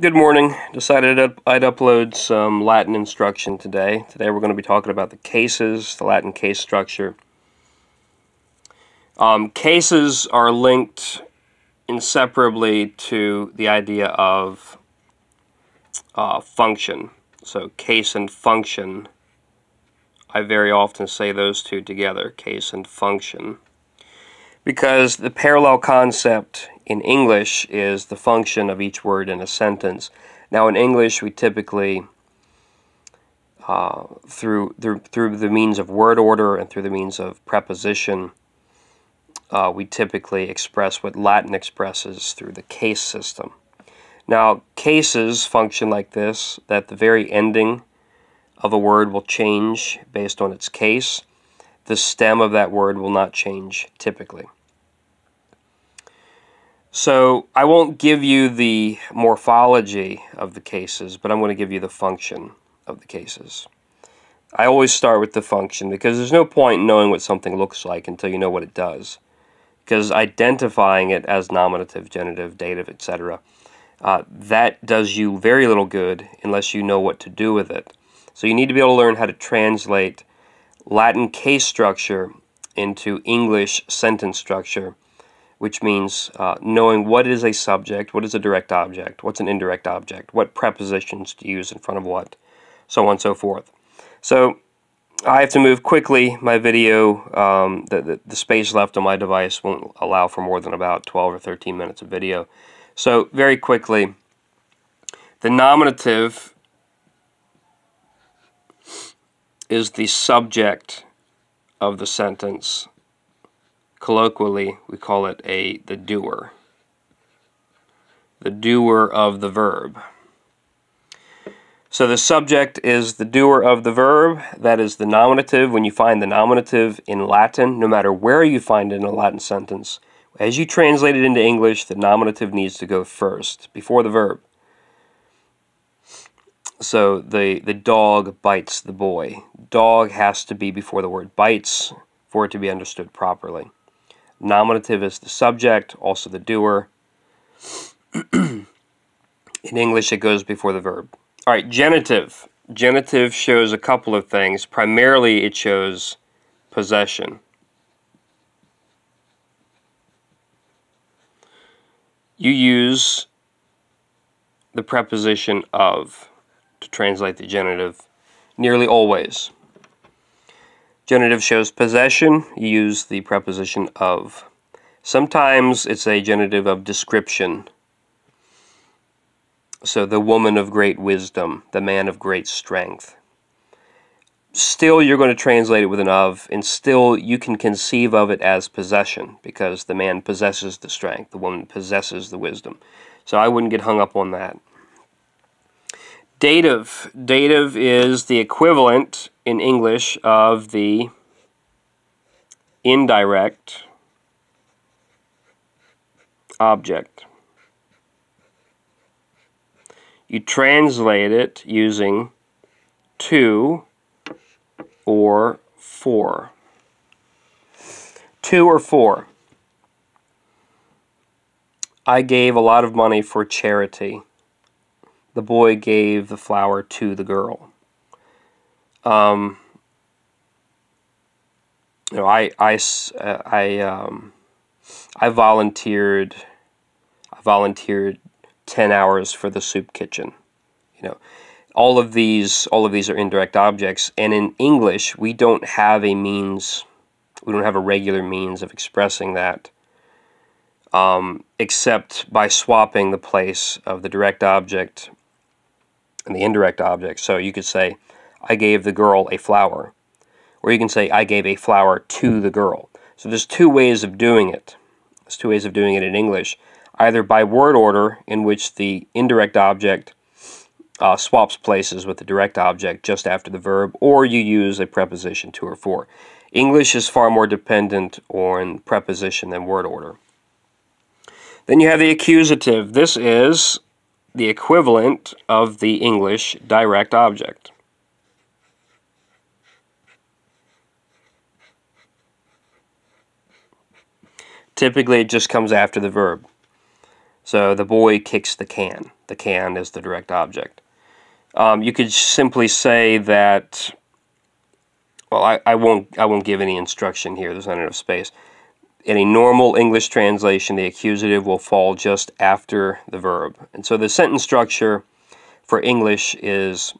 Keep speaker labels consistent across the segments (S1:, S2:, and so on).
S1: Good morning. Decided I'd upload some Latin instruction today. Today we're going to be talking about the cases, the Latin case structure. Um, cases are linked inseparably to the idea of uh, function. So case and function, I very often say those two together, case and function. Because the parallel concept in English is the function of each word in a sentence. Now in English we typically uh, through, through through the means of word order and through the means of preposition uh, we typically express what Latin expresses through the case system. Now cases function like this that the very ending of a word will change based on its case. The stem of that word will not change typically. So I won't give you the morphology of the cases, but I'm going to give you the function of the cases. I always start with the function because there's no point in knowing what something looks like until you know what it does. Because identifying it as nominative, genitive, dative, etc., uh, that does you very little good unless you know what to do with it. So you need to be able to learn how to translate Latin case structure into English sentence structure which means uh, knowing what is a subject, what is a direct object, what's an indirect object, what prepositions to use in front of what, so on and so forth. So I have to move quickly. My video, um, the, the, the, space left on my device won't allow for more than about 12 or 13 minutes of video. So very quickly, the nominative is the subject of the sentence colloquially we call it a the doer. The doer of the verb. So the subject is the doer of the verb. That is the nominative. When you find the nominative in Latin no matter where you find it in a Latin sentence as you translate it into English the nominative needs to go first before the verb. So the the dog bites the boy. Dog has to be before the word bites for it to be understood properly Nominative is the subject, also the doer. In English, it goes before the verb. All right, genitive. Genitive shows a couple of things. Primarily, it shows possession. You use the preposition of to translate the genitive nearly always. Genitive shows possession, you use the preposition of. Sometimes it's a genitive of description. So the woman of great wisdom, the man of great strength. Still, you're going to translate it with an of, and still you can conceive of it as possession, because the man possesses the strength, the woman possesses the wisdom. So I wouldn't get hung up on that. Dative. Dative is the equivalent in English of the indirect object. You translate it using to or for. To or for. I gave a lot of money for charity the boy gave the flower to the girl. Um, you know, I, I, uh, I, um, I volunteered, I volunteered 10 hours for the soup kitchen. You know, all of these, all of these are indirect objects. And in English, we don't have a means, we don't have a regular means of expressing that. Um, except by swapping the place of the direct object and the indirect object. So you could say, I gave the girl a flower. Or you can say, I gave a flower to the girl. So there's two ways of doing it. There's two ways of doing it in English. Either by word order, in which the indirect object uh, swaps places with the direct object just after the verb, or you use a preposition to or for. English is far more dependent on preposition than word order. Then you have the accusative. This is the equivalent of the English direct object. Typically, it just comes after the verb. So the boy kicks the can. The can is the direct object. Um, you could simply say that. Well, I, I won't I won't give any instruction here. There's not enough space. In a normal English translation, the accusative will fall just after the verb, and so the sentence structure for English is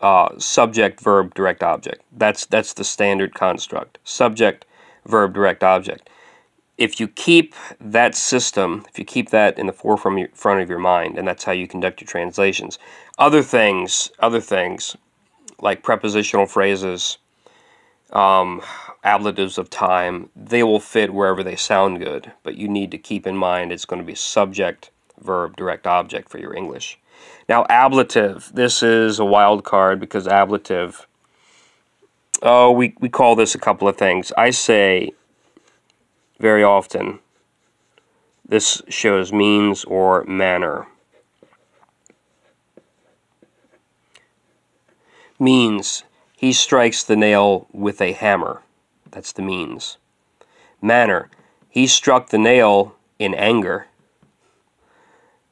S1: uh, subject, verb, direct object. That's that's the standard construct. Subject, verb, direct object. If you keep that system, if you keep that in the forefront of your mind, and that's how you conduct your translations, other things, other things like prepositional phrases, um, ablatives of time, they will fit wherever they sound good. But you need to keep in mind it's going to be subject, verb, direct object for your English. Now, ablative. This is a wild card because ablative. Oh, we, we call this a couple of things. I say very often this shows means or manner. Means he strikes the nail with a hammer. That's the means. Manner he struck the nail in anger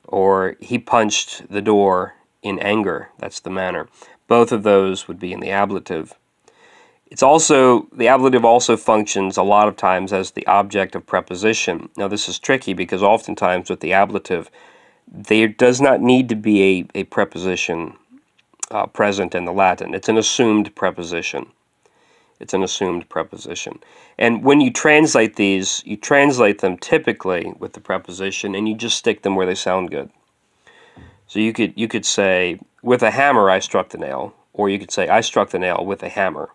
S1: or he punched the door in anger. That's the manner. Both of those would be in the ablative. It's also, the ablative also functions a lot of times as the object of preposition. Now this is tricky because oftentimes with the ablative, there does not need to be a, a preposition uh, present in the Latin. It's an assumed preposition. It's an assumed preposition. And when you translate these, you translate them typically with the preposition and you just stick them where they sound good. So you could you could say with a hammer I struck the nail or you could say I struck the nail with a hammer.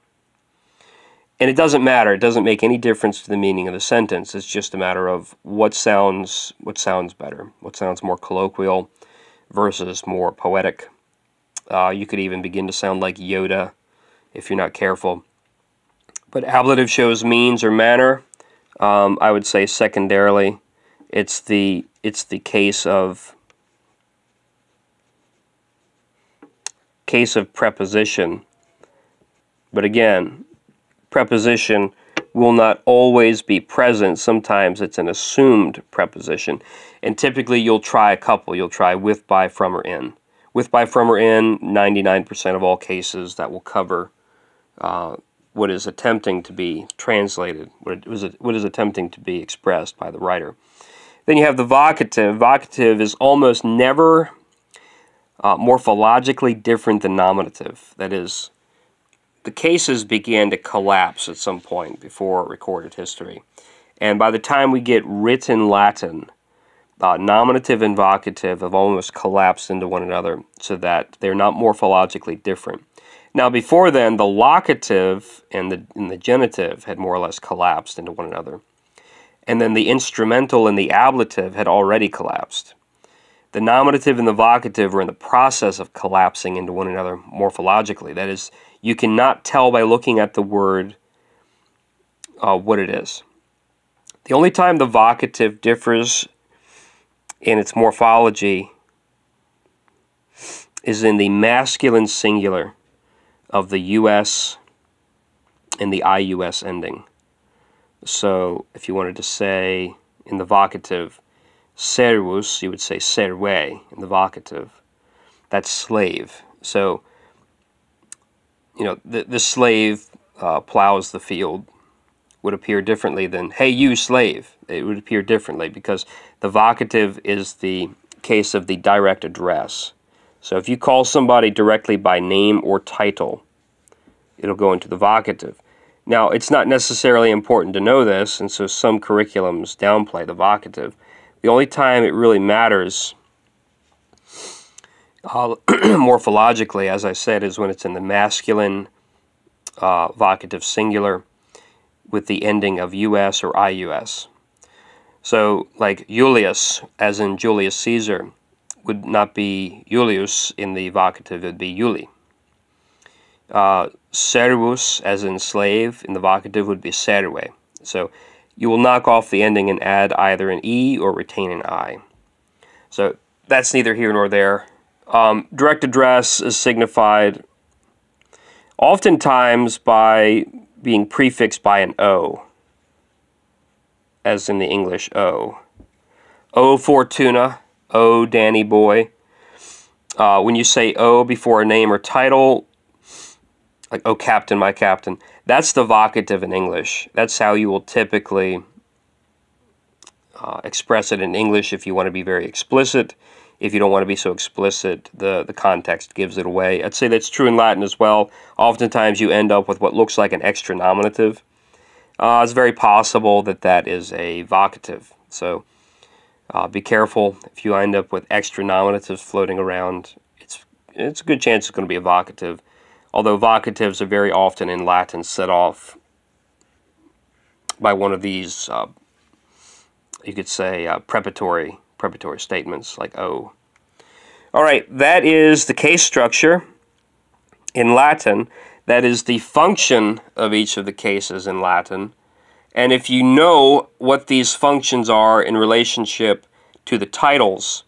S1: And it doesn't matter. It doesn't make any difference to the meaning of the sentence. It's just a matter of what sounds what sounds better, what sounds more colloquial versus more poetic. Uh, you could even begin to sound like Yoda if you're not careful. But ablative shows means or manner. Um, I would say secondarily, it's the it's the case of case of preposition. But again, preposition will not always be present. Sometimes it's an assumed preposition. And typically you'll try a couple. You'll try with, by, from, or in. With, by, from, or in, 99% of all cases that will cover uh, what is attempting to be translated, what is, what is attempting to be expressed by the writer. Then you have the vocative. Vocative is almost never uh, morphologically different than nominative. That is, the cases began to collapse at some point before recorded history. And by the time we get written Latin, uh, nominative and vocative have almost collapsed into one another so that they're not morphologically different. Now, before then, the locative and the, and the genitive had more or less collapsed into one another. And then the instrumental and the ablative had already collapsed. The nominative and the vocative are in the process of collapsing into one another morphologically. That is, you cannot tell by looking at the word uh, what it is. The only time the vocative differs in its morphology is in the masculine singular of the US and the IUS ending. So if you wanted to say in the vocative servus, you would say serve in the vocative. That's slave. So, you know, the, the slave uh, plows the field would appear differently than, hey, you slave. It would appear differently because the vocative is the case of the direct address. So if you call somebody directly by name or title, it'll go into the vocative. Now, it's not necessarily important to know this, and so some curriculums downplay the vocative. The only time it really matters uh, morphologically, as I said, is when it's in the masculine uh, vocative singular with the ending of us or ius. So, like Julius, as in Julius Caesar, would not be Julius in the vocative, it would be Juli. Uh, servus, as in slave, in the vocative would be serve. So you will knock off the ending and add either an E or retain an I. So that's neither here nor there. Um, direct address is signified oftentimes by being prefixed by an O, as in the English O. O Fortuna, O Danny Boy. Uh, when you say O before a name or title, like Oh Captain, my Captain, that's the vocative in English. That's how you will typically uh, express it in English if you want to be very explicit. If you don't want to be so explicit, the, the context gives it away. I'd say that's true in Latin as well. Oftentimes you end up with what looks like an extra nominative. Uh, it's very possible that that is a vocative. So uh, be careful if you end up with extra nominatives floating around. It's, it's a good chance it's going to be a vocative. Although vocatives are very often in Latin set off by one of these, uh, you could say, uh, preparatory, preparatory statements like O. All right, that is the case structure in Latin. That is the function of each of the cases in Latin. And if you know what these functions are in relationship to the titles,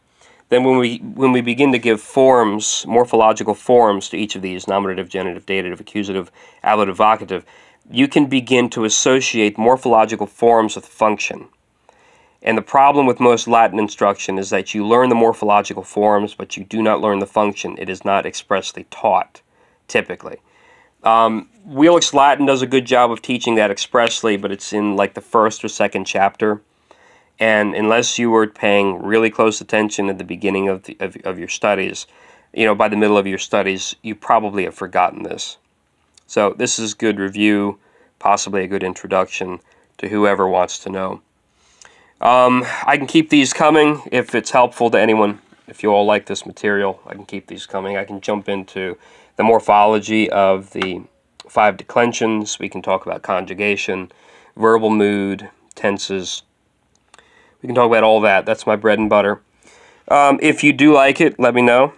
S1: then when we when we begin to give forms, morphological forms to each of these nominative, genitive, dative, accusative, ablative, vocative, you can begin to associate morphological forms with function. And the problem with most Latin instruction is that you learn the morphological forms, but you do not learn the function. It is not expressly taught, typically. Um, Wheelock's Latin does a good job of teaching that expressly, but it's in like the first or second chapter. And unless you were paying really close attention at the beginning of, the, of, of your studies, you know, by the middle of your studies, you probably have forgotten this. So this is good review, possibly a good introduction to whoever wants to know. Um, I can keep these coming if it's helpful to anyone. If you all like this material, I can keep these coming. I can jump into the morphology of the five declensions. We can talk about conjugation, verbal mood, tenses. We can talk about all that. That's my bread and butter. Um, if you do like it, let me know.